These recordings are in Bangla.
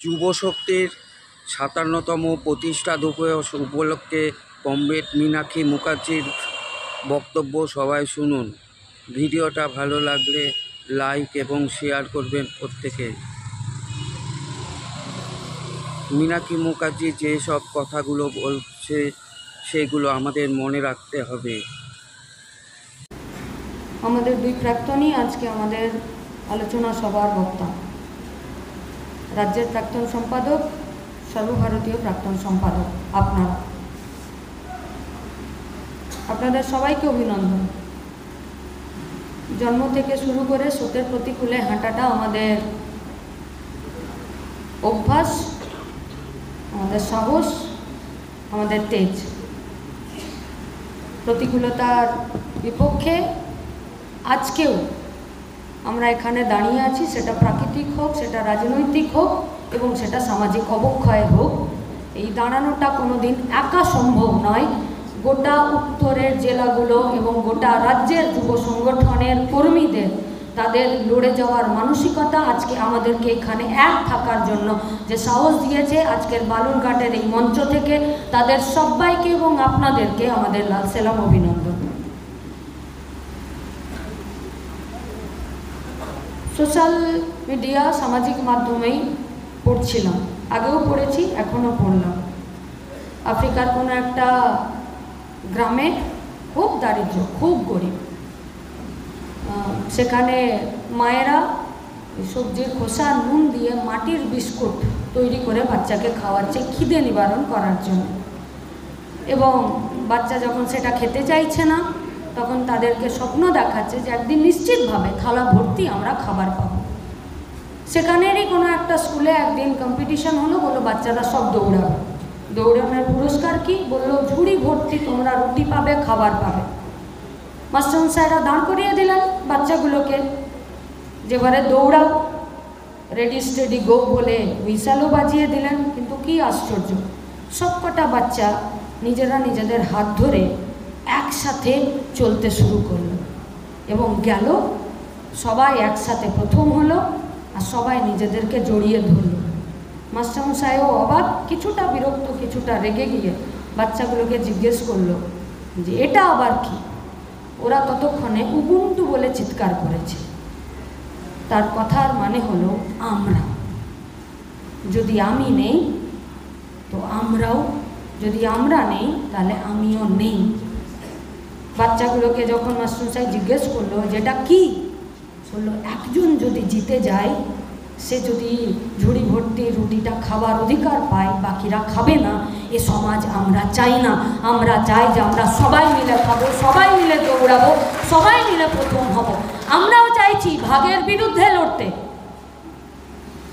যুব শক্তির সাতান্নতম প্রতিষ্ঠা দিবস উপলক্ষে কমরেড মীনাক্ষী মুখার্জির বক্তব্য সবাই শুনুন। ভিডিওটা ভালো লাগলে লাইক এবং শেয়ার করবেন প্রত্যেকে। মীনাক্ষী মুখার্জি যেসব কথাগুলো বলছে, সেগুলো আমাদের মনে রাখতে হবে। আমাদের দুই প্রাক্তনই আজকে আমাদের আলোচনা সভার বক্তা। রাজ্যের প্রাক্তন সম্পাদক, সর্বভারতীয় প্রাক্তন সম্পাদক আপনারা। আপনাদের সবাইকে অভিনন্দন। জন্ম থেকে শুরু করে স্রোতের প্রতিকূলে হাঁটাটা আমাদের অভ্যাস, আমাদের সাহস, আমাদের তেজ। প্রতিকূলতার বিপক্ষে আজকেও আমরা এখানে দাঁড়িয়ে আছি, সেটা প্রাকৃতিক হোক, সেটা রাজনৈতিক হোক এবং সেটা সামাজিক অবক্ষয় হোক। এই দাঁড়ানোটা কোনো দিন একা সম্ভব নয়। গোটা উত্তরের জেলাগুলো এবং গোটা রাজ্যের যুব সংগঠনের কর্মীদের, তাদের লড়ে যাওয়ার মানসিকতা আজকে আমাদেরকে এখানে এক থাকার জন্য যে সাহস দিয়েছে আজকের বালুরঘাটের এই মঞ্চ থেকে, তাদের সবাইকে এবং আপনাদেরকে আমাদের লাল সেলাম অভিনন্দন। সোশ্যাল মিডিয়া সামাজিক মাধ্যমেই পড়ছিলাম। আগেও পড়েছি, এখনও পড়লাম। আফ্রিকার কোনো একটা গ্রামে খুব দারিদ্র, খুব গরিব। সেখানে মায়েরা সবজির খোসা, নুন দিয়ে মাটির বিস্কুট তৈরি করে বাচ্চাকে খাওয়াচ্ছে খিদে নিবারণ করার জন্য। এবং বাচ্চা যখন সেটা খেতে চাইছে না তখন তাদেরকে স্বপ্ন দেখাচ্ছে যে একদিন নিশ্চিতভাবে থালা ভর্তি আমরা খাবার পাবো। সেখানেরই কোনো একটা স্কুলে একদিন কম্পিটিশন হলো, বলল, বাচ্চারা সব দৌড়াবে। দৌড়ানোর পুরস্কার কি? বলল, ঝুড়ি ভর্তি তোমরা রুটি পাবে, খাবার পাবে। মাস্টারমশাইরা দাঁড় করিয়ে দিলেন বাচ্চাগুলোকে যেবারে দৌড়াও। রেডি স্টেডি গো বলে হুইসালও বাজিয়ে দিলেন। কিন্তু কি আশ্চর্য, সবকটা বাচ্চা নিজেরা নিজেদের হাত ধরে একসাথে চলতে শুরু করল। এবং গেল, সবাই একসাথে প্রথম হলো আর সবাই নিজেদেরকে জড়িয়ে ধরলো। মাস্টারমশাইও অবাক, কিছুটা বিরক্ত, কিছুটা রেগে গিয়ে বাচ্চাগুলোকে জিজ্ঞেস করল যে, এটা আবার কি? ওরা ততক্ষণে উবুন্টু বলে চিৎকার করেছে। তার কথার মানে হলো, আমরা। যদি আমি নেই, তো আমরাও, যদি আমরা নেই, তাহলে আমিও নেই। বাচ্চাগুলোকে যখন মাস্টারমশাই জিজ্ঞেস করল যেটা কি? বলল, একজন যদি জিতে যায়, সে যদি ঝুড়ি ভর্তি রুটিটা খাবার অধিকার পায়, বাকিরা খাবে না। এ সমাজ আমরা চাই না। আমরা চাই যে আমরা সবাই মিলে খাব, সবাই মিলে দৌড়াবো, সবাই মিলে প্রথম হব। আমরাও চাইছি ভাগের বিরুদ্ধে লড়তে।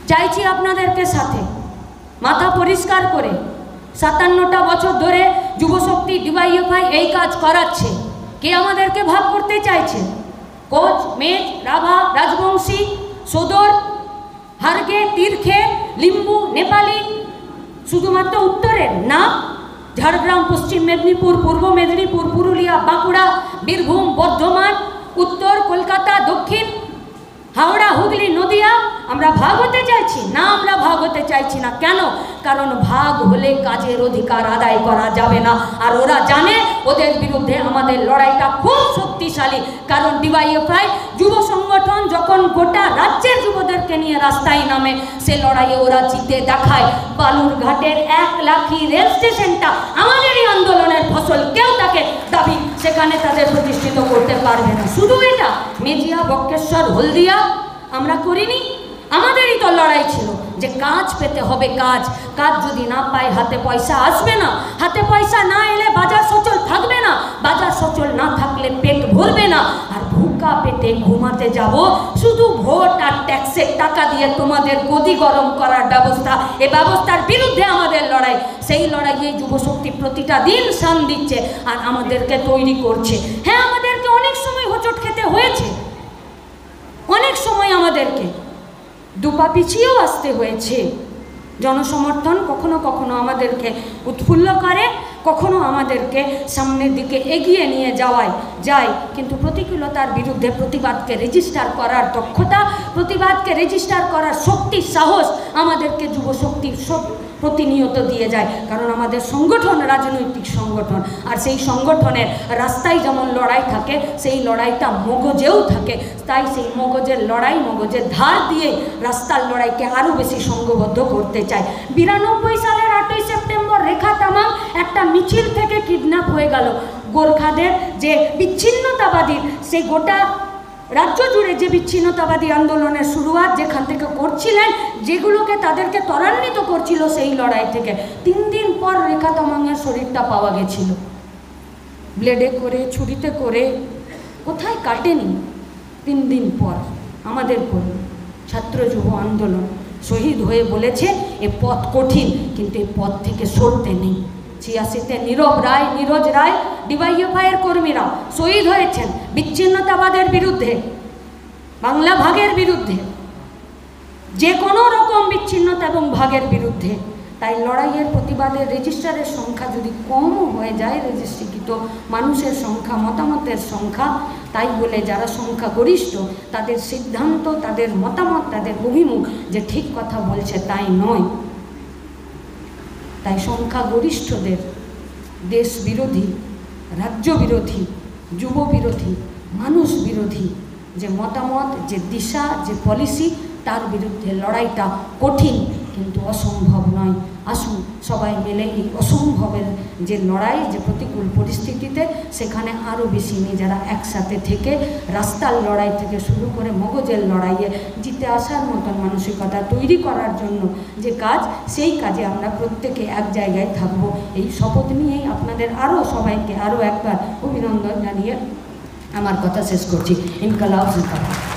চাইছি আপনাদেরকে সাথে। মাথা পরিষ্কার করে। সাতান্নটা বছর ধরে যুবশক্তি ডিওয়াইএফআই এই কাজ করাচ্ছে। কে আমাদেরকে ভাগ করতে চাইছে? কোচ, মেজ, রাভা, রাজবংশী, সদর হারগে তীর্থে লিম্বু, নেপালি, শুধুমাত্র উত্তরের না, ঝাড়গ্রাম, পশ্চিম মেদিনীপুর, পূর্ব মেদিনীপুর, পুরুলিয়া, বাঁকুড়া, বীরভূম, বর্ধমান, উত্তর কলকাতা, দক্ষিণ, হাওড়া, হুগলি আমরা ভাগ হতে চাইছি না, আমরা ভাগ হতে চাইছি না। কেন? কারণ ভাগ হলে কাজের অধিকার আদায় করা যাবে না। আর ওরা জানে ওদের বিরুদ্ধে আমাদের লড়াইটা খুব শক্তিশালী। কারণ ডিওয়াইএফআই যুব সংগঠন যখন গোটা রাজ্যের যুবদেরকে নিয়ে রাস্তায় নামে, সে লড়াইয়ে ওরা জিতে দেখায়। বালুরঘাটের এক লাখি রেল স্টেশনটা আমাদেরই আন্দোলনের ফসল। কেউ তাকে দাবি সেখানে তাদের প্রতিষ্ঠিত করতে পারবে না। শুধু এটা, মেজিয়া বক্রেশ্বর হলদিয়া আমরা করিনি। আমাদেরই তো লড়াই ছিল যে কাজ পেতে হবে কাজ। কাজ যদি না পাই হাতে পয়সা আসবে না। হাতে পয়সা না এলে বাজার সচল থাকবে না। বাজার সচল না থাকলে পেট ভরবে না। আর ভুকা পেটে ঘুমাতে যাব। শুধু ভোট আর ট্যাক্সের টাকা দিয়ে তোমাদের গদি গরম করার ব্যবস্থা। এ ব্যবস্থার বিরুদ্ধে আমাদের লড়াই। সেই লড়াইয়ে যুবশক্তি প্রতিটা দিন সান দিচ্ছে আর আমাদেরকে তৈরি করছে। হ্যাঁ আমাদেরকে অনেক সময় হোঁচট খেতে হয়েছে। অনেক সময় আমাদেরকে। দুপা পিছিয়েও আসতে হয়েছে জনসমর্থন কখনো কখনো আমাদেরকে উৎফুল্ল করে, কখনো আমাদেরকে সামনের দিকে এগিয়ে নিয়ে যাওয়ায় যায়। কিন্তু প্রতিকূলতার বিরুদ্ধে প্রতিবাদকে রেজিস্টার করার দক্ষতা, প্রতিবাদকে রেজিস্টার করার শক্তি, সাহস আমাদেরকে যুব শক্তির শক- প্রতিনিয়ত দিয়ে যায়। কারণ আমাদের সংগঠন রাজনৈতিক সংগঠন। আর সেই সংগঠনের রাস্তায় যেমন লড়াই থাকে, সেই লড়াইটা মগজেও থাকে। তাই সেই মগজের লড়াই, মগজের ধার দিয়ে রাস্তার লড়াইকে আরও বেশি সংঘবদ্ধ করতে চায় বিরানব্বই সালের আটই সেপ্টেম্বর রেখা তামাং একটা মিছিল থেকে কিডন্যাপ হয়ে গেল। গোর্খাদের যে বিচ্ছিন্নতাবাদীর সেই গোটা রাজ্য জুড়ে যে বিচ্ছিন্নতাবাদী আন্দোলনের শুরুয়াত যেখান থেকে করছিলেন, যেগুলোকে তাদেরকে ত্বরান্বিত করছিল সেই লড়াই থেকে। তিন দিন পর রেখা তামাংয়ের শরীরটা পাওয়া গেছিল। ব্লেডে করে, ছুরিতে করে, কোথায় কাটেনি? তিন দিন পর। আমাদের কর্মী ছাত্র যুব আন্দোলন। শহীদ হয়ে বলেছে, এ পথ কঠিন, কিন্তু এই পথ থেকে সরতে নেই। ছিয়াশিতে নীরব রায়, নীরজ রায়, ডিওয়াইএফআইয়ের কর্মীরা শহীদ হয়েছেন বিচ্ছিন্নতাবাদের বিরুদ্ধে, বাংলা ভাগের বিরুদ্ধে যে কোনো রকম বিচ্ছিন্নতা এবং ভাগের বিরুদ্ধে। তাই লড়াইয়ের প্রতিবাদের রেজিস্টারের সংখ্যা যদি কমও হয়ে যায় রেজিস্ট্রিকৃত মানুষের সংখ্যা, মতামতের সংখ্যা, তাই বলে যারা সংখ্যা গরিষ্ঠ তাদের সিদ্ধান্ত, তাদের মতামত, তাদের অভিমুখ যে ঠিক কথা বলছে তাই নয়। তাই সংখ্যাগরিষ্ঠদের দেশ বিরোধী রাজ্য বিরোধী যুব বিরোধী মানুষ বিরোধী যে মতামত, যে দিশা, যে পলিসি তার বিরুদ্ধে লড়াইটা কঠিন। কিন্তু অসম্ভব নয়। আসুন সবাই মিলে এই অসম্ভবের যে লড়াই, যে প্রতিকূল পরিস্থিতিতে, সেখানে আরও বেশি নিজেরা একসাথে থেকে রাস্তার লড়াই থেকে শুরু করে মগজের লড়াইয়ে জিতে আসার মতন মানসিকতা তৈরি করার জন্য যে কাজ, সেই কাজে আমরা প্রত্যেকে এক জায়গায় থাকব। এই শপথ নিয়েই আপনাদের আরও সবাইকে আরও একবার অভিনন্দন জানিয়ে আমার কথা শেষ করছি। ইনকালাব জিন্দাবাদ